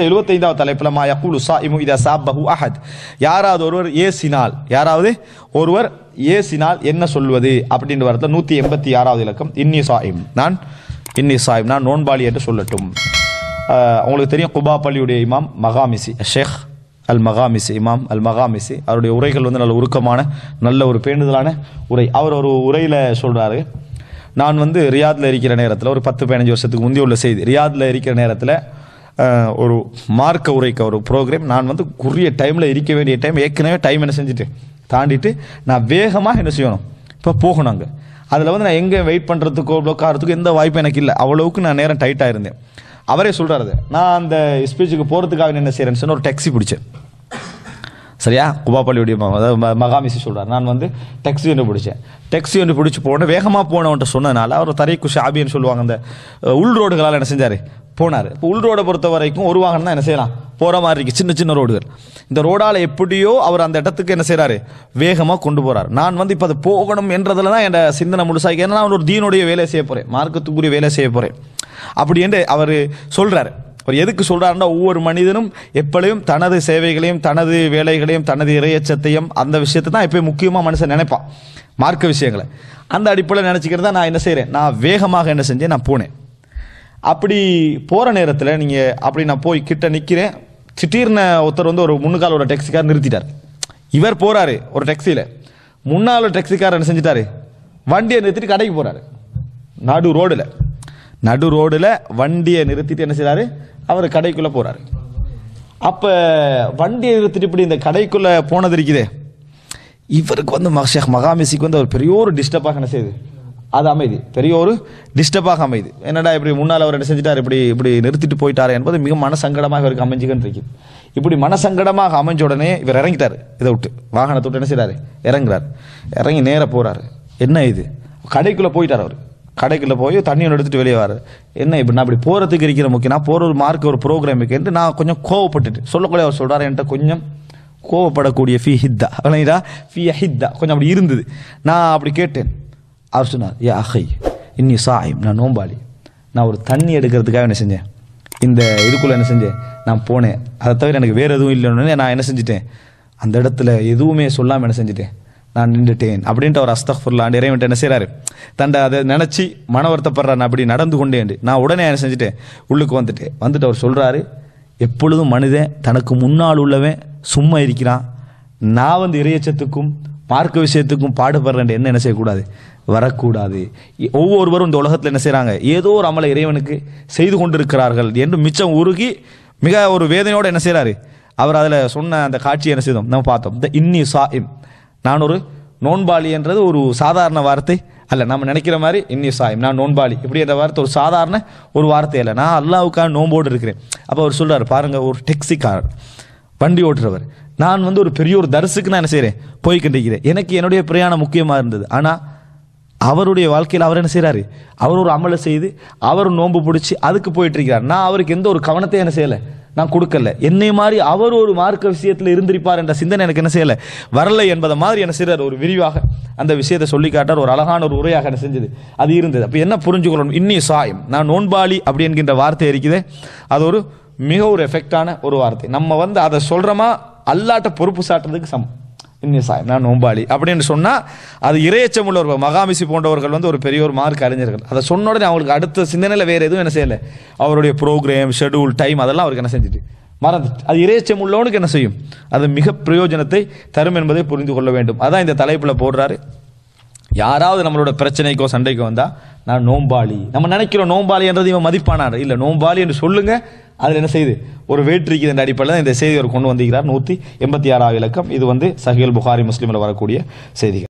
எழுபத்தைந்தாவது தலைப்பில் மா யக்கூலு இமு இதா சாப்பஹு அஹத். யாராவது ஒருவர் ஏசினால் யாராவது ஒருவர் ஏசினால் என்ன சொல்வது? அப்படின்ற வரத்தில் நூற்றி எண்பத்தி ஆறாவது இலக்கம். இன்னி சாயிம். நான் இன்னி சாயிம். நான் நோன்பாளி என்று சொல்லட்டும். உங்களுக்கு தெரியும் குபா பள்ளியுடைய இமாம் மகாமிசி ஷேக் அல் மகாமிசி இமாம் அல் மகாமிசி அவருடைய உரைகள் வந்து நல்ல உருக்கமான நல்ல ஒரு பேணுதலான உரை. அவர் ஒரு உரையில் சொல்கிறாரு நான் வந்து ரியாத்தில் இருக்கிற நேரத்தில் ஒரு பத்து பதினஞ்சு வருஷத்துக்கு முந்தைய உள்ள செய்தி ரியாத்தில் இருக்கிற நேரத்தில் ஒரு மார்க்க உரைக்க ஒரு ப்ரோக்ராம் நான் வந்து குறுகிய டைமில் இருக்க வேண்டிய டைம் ஏற்கனவே டைம் என்ன செஞ்சுட்டு தாண்டிட்டு நான் வேகமாக என்ன செய்யணும்? இப்போ போகணும் அங்கே. அதில் வந்து நான் எங்கே வெயிட் பண்ணுறதுக்கோ உட்காரத்துக்கோ எந்த வாய்ப்பும் எனக்கு இல்லை. அவ்வளவுக்கு நான் நேரம் டைட்டாக இருந்தேன். அவரே சொல்கிறாரு நான் அந்த ஸ்பீச்சுக்கு போகிறதுக்காக என்ன செய்கிறேன்னு சொன்ன ஒரு டாக்ஸி பிடிச்சேன். சரியா? குபாப்பள்ளியுடைய அதாவது ம- மகாமிசி சொல்கிறார் நான் வந்து டெக்ஸி ஒன்று பிடிச்சேன். டெக்ஸி ஒன்று பிடிச்சி போனேன் வேகமாக போனவன்ட்ட சொன்னதுனால அவர் தரைக்கு ஆபின்னு சொல்லுவாங்க அந்த உள் ரோடுகளால் என்ன செஞ்சார்? போனார். இப்போ உள் ரோடை பொறுத்த வரைக்கும் ஒரு வாகனம் தான் என்ன செய்யலாம்? போகிற மாதிரி இருக்கு. சின்ன சின்ன ரோடுகள். இந்த ரோடால் எப்படியோ அவர் அந்த இடத்துக்கு என்ன செய்கிறாரு வேகமாக கொண்டு போகிறார் நான் வந்து இப்போ அது போகணும் என்றதில் தான் என் சிந்தனை முழுசாக ஏன்னா நான் ஒரு தீனுடைய வேலை செய்ய போகிறேன் மார்க்கத்துக்குரிய வேலை செய்ய போகிறேன் அப்படி என்று அவர் சொல்கிறாரு அவர் எதுக்கு சொல்கிறாருன்னா ஒவ்வொரு மனிதனும் எப்பளையும் தனது சேவைகளையும் தனது வேலைகளையும் தனது இறையச்சத்தையும் அந்த விஷயத்தை தான் எப்போயும் முக்கியமாக மனுஷன் நினைப்பான். மார்க்க விஷயங்களை. அந்த அடிப்படையில் நினச்சிக்கிறதா நான் என்ன செய்கிறேன் நான் வேகமாக என்ன செஞ்சேன்? நான் போனேன். அப்படி போகிற நேரத்தில் நீங்கள் அப்படி நான் போய் கிட்ட நிற்கிறேன் திடீர்னு ஒருத்தர் வந்து ஒரு முன்னுக்கால ஒரு டெக்ஸிக்கார் நிறுத்திட்டார். இவர் போகிறாரு ஒரு டெக்ஸியில் முன்னால் டெக்ஸிக்கார் என்ன செஞ்சிட்டாரு? வண்டியை நிறுத்திட்டு கடைக்கு போகிறாரு நடு ரோடில். நடு ரோடில் வண்டியை நிறுத்திட்டு என்ன செய்கிறாரு அவர் கடைக்குள்ளே போகிறாரு அப்போ வண்டியை நிறுத்திட்டு இப்படி இந்த கடைக்குள்ளே போனது இருக்குதே. இவருக்கு வந்து ஷேக் மகாமிசிக்கு வந்து ஒரு பெரிய ஒரு டிஸ்டர்பாக என்ன செய்யுது? அது அமைதி. பெரிய ஒரு டிஸ்டர்பாக அமைது. என்னடா இப்படி முன்னால் அவர் என்ன செஞ்சிட்டார்? இப்படி இப்படி நிறுத்திட்டு போயிட்டார் என்பது மிக மனசங்கடமாக இவருக்கு அமைஞ்சுக்கிட்டு இருக்குது இப்படி மனசங்கடமாக அமைஞ்ச உடனே இவர் இறங்கிட்டார். இதை விட்டு. வாகனத்தை விட்டு என்ன செய்றாரு? இறங்குறார். இறங்கி நேராக போகிறாரு என்ன இது? கடைக்குள்ளே போயிட்டார் அவர். கடைக்குள்ளே போய் தண்ணியோட எடுத்துட்டு வெளியே வர என்ன இப்படி நான் இப்படி போகிறதுக்கு இருக்கிற முக்கியம்? நான் போகிற ஒரு மார்க் ஒரு ப்ரோக்ராம் என்று நான் கொஞ்சம் கோவப்பட்டுட்டு சொல்லக்கூடிய அவர் சொல்கிறார் என்கிட்ட கொஞ்சம் கோவப்படக்கூடிய ஃபி ஹித்தா விளங்கிடா ஃபி ஹித்தா கொஞ்சம் அப்படி இருந்தது. நான் அப்படி கேட்டேன். அவர் சொன்னார் ஏ அஹை இன்னி சாயம் நான் நோம்பாளி. நான் ஒரு தண்ணி எடுக்கிறதுக்காக என்ன செஞ்சேன்? இந்த இதுக்குள்ளே என்ன செஞ்சேன்? நான் போனேன். அதை தவிர எனக்கு வேறு எதுவும் இல்லைன்னு நான் என்ன செஞ்சிட்டேன்? அந்த இடத்துல எதுவுமே சொல்லாமல் என்ன செஞ்சிட்டேன்? நான் நின்றுட்டேன். அப்படின்ட்டு அவர் அஸ்தஃபுல்லாண்டு இறைவன்ட்டு என்ன செய்கிறாரு தண்டை அதை நினச்சி மன வருத்தப்படுறான் அப்படி நடந்து கொண்டேன் நான் உடனே என்ன செஞ்சுட்டேன்? உள்ளுக்கு வந்துட்டேன். வந்துட்டு அவர் சொல்கிறாரு எப்பொழுதும் மனிதன் தனக்கு முன்னால் உள்ளவன் சும்மா இருக்கிறான். நான் வந்து இறையச்சத்துக்கும் மார்க்க விஷயத்துக்கும் பாடுபடுறேன் என்ன என்ன செய்யக்கூடாது? வரக்கூடாது. ஒவ்வொருவரும் இந்த உலகத்தில் என்ன செய்கிறாங்க ஏதோ ஒரு அமலை இறைவனுக்கு செய்து கொண்டிருக்கிறார்கள் என்று மிச்சம் உருகி மிக ஒரு வேதனையோடு என்ன செய்கிறாரு அவர் அதில் சொன்ன அந்த காட்சியை என்ன செய்தோம்? நம்ம பார்த்தோம். த இன்னி சாயிம். நான் ஒரு நோன்பாளி என்றது ஒரு சாதாரண வார்த்தை அல்ல. நம்ம நினைக்கிற மாதிரி இன்னி சாயம். நான் நோன்பாளி. இப்படி என்ற வார்த்தை ஒரு சாதாரண ஒரு வார்த்தை இல்லை நான் அல்லாவுக்காக நோன்போடு இருக்கிறேன். அப்போ அவர் சொல்கிறார் பாருங்கள் ஒரு டெக்ஸிக்காரர் வண்டி ஓட்டுறவர். நான் வந்து ஒரு பெரிய ஒரு தரிசுக்கு நான் என்ன செய்கிறேன் போய் கண்டிக்கிறேன் எனக்கு என்னுடைய பிரயாணம் முக்கியமாக இருந்தது. ஆனால் அவருடைய வாழ்க்கையில் அவர் என்ன செய்கிறாரு அவர் ஒரு அமலை செய்து அவர் நோன்பு பிடிச்சி அதுக்கு போயிட்டு இருக்கிறார் நான் அவருக்கு எந்த ஒரு கவனத்தையும் என்ன செய்யலை. நான் கொடுக்கல. என்னை மாதிரி அவர் ஒரு மார்க்க விஷயத்தில் இருந்திருப்பார் என்ற சிந்தனை எனக்கு என்ன செய்யலை. வரலை என்பதை மாதிரி என்ன செய்கிறார் ஒரு விரிவாக அந்த விஷயத்தை சொல்லி காட்டார். ஒரு அழகான ஒரு உரையாக என்ன செஞ்சது. அது இருந்தது. அப்போ என்ன புரிஞ்சுக்கொள்ளணும்? இன்னி சாயம். நான் நோன்பாளி அப்படி என்கின்ற வார்த்தை இருக்குது. அது ஒரு மிக ஒரு எஃபெக்டான ஒரு வார்த்தை. நம்ம வந்து அதை சொல்கிறோமா அல்லாட்ட பொறுப்பு சாட்டுறதுக்கு சமம். இன்னி நான் நோம்பாளி. அப்படின்னு சொன்னால் அது இரையச்சம் உள்ளவர்கள் மகாமிசி போன்றவர்கள் வந்து ஒரு பெரிய ஒரு மார்க் அறிஞர்கள். அதை சொன்ன உடனே அவங்களுக்கு அடுத்த சிந்தனையில் வேறு எதுவும் என்ன செய்யலை. அவருடைய ப்ரோக்ராம் ஷெடியூல் டைம் அதெல்லாம் அவருக்கு என்ன செஞ்சுட்டு மறந்துட்டு. அது இரையச்சம் உள்ளவனுக்கு என்ன செய்யும்? அது மிக பிரயோஜனத்தை தரும் என்பதை புரிந்து கொள்ள வேண்டும். அதான் இந்த தலைப்பில் போடுறாரு. யாராவது நம்மளோட பிரச்சனைக்கோ சண்டைக்கோ வந்தால் நான் நோம்பாளி. நம்ம நினைக்கிறோம் நோம்பாளி என்றது இவன் மதிப்பானார் இல்லை நோம்பாளி என்று சொல்லுங்க. அதில் என்ன செய்யுது ஒரு வேற்றிக்கு இந்த அடிப்படையில் தான் இந்த செய்தி அவர் கொண்டு வந்திருக்கிறார். நூற்றி எண்பத்தி ஆறாவது இலக்கம். இது வந்து சஹில் புகாரி முஸ்லீமில் வரக்கூடிய செய்திகள்.